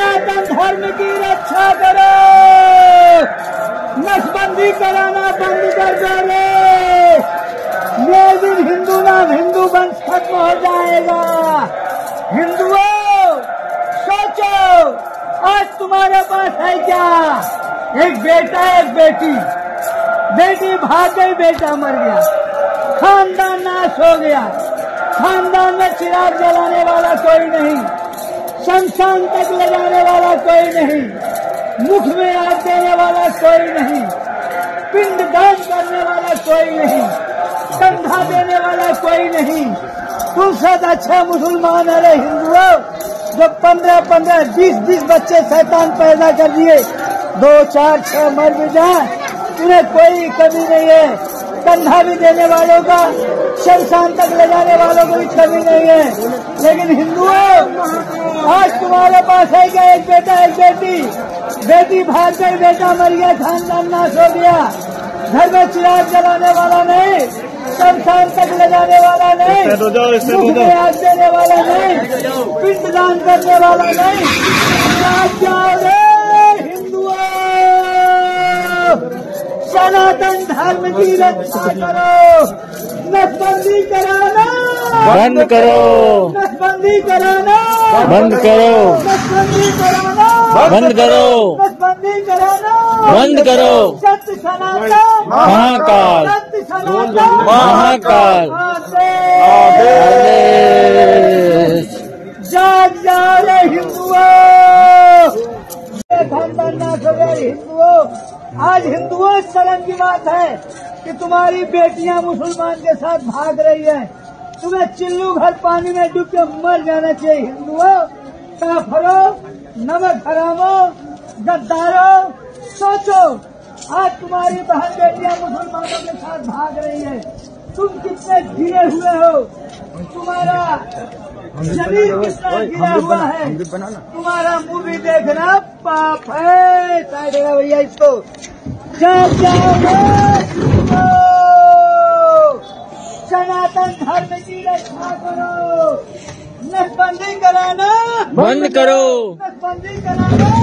सनातन धर्म की रक्षा करो। नसबंदी कराना बंद कर दो ये दिन हिंदू नाम हिंदू वंश खत्म हो जाएगा। हिंदुओं, सोचो, आज तुम्हारे पास है क्या? एक बेटा, एक बेटी। बेटी भाग गई, बेटा मर गया। खानदान नाश हो गया। खानदान में चिराग जलाने वाला कोई नहीं। शमशान तक ले जाने वाला कोई नहीं। मुख में आग देने वाला कोई नहीं। पिंड दान करने वाला कोई नहीं। कंधा देने वाला कोई नहीं। तुमसे तो अच्छा मुसलमान अरे हिंदुओं, जो पंद्रह पंद्रह बीस बीस बच्चे शैतान पैदा कर दिए। दो, चार, छह मर भी जाए। उन्हें कोई कमी नहीं है। कंधा भी देने वालों का शमशान जाने वालों को भी कमी नहीं है। लेकिन हिंदुओं आज तुम्हारे पास है क्या एक बेटा एक बेटी? बेटी भाग गई बेटा मर गया खानदान नाश हो गया। घर में चिराग जलाने वाला नहीं शमशान तक ले जाने वाला नहीं में आग देने वाला नहीं पिंड दान करने वाला नहीं। हिंदुओं सनातन धर्म की रक्षा करो। बंद करो। नसबंदी कराना। बंद करो। नसबंदी कराना। बंद करो। नसबंदी कराना। बंद करो। सत्य सनातन। महाकाल। सत्य सनातन। महाकाल। जाग जाओ रे हिंदुओं। खानदान हो गया हिंदुओं आज हिंदुओं शर्म की बात है कि तुम्हारी बेटियाँ मुसलमान के साथ भाग रही है। तुम्हें चिल्लू घर पानी में डूब के मर जाना चाहिए हिंदुओं। काफरो नमक हरामो गद्दारो सोचो आज तुम्हारी बहन बेटियाँ मुसलमानों के साथ भाग रही है। तुम कितने गिरे हुए हो? तुम्हारा शरीर कितना गिरा हुआ है? तुम्हारा मुँह भी देखना पाप है। भैया इसको। जाओ जाओ सनातन धर्म की रक्षा करो। नसबंदी कराना। बंद करो। नसबंदी कराना।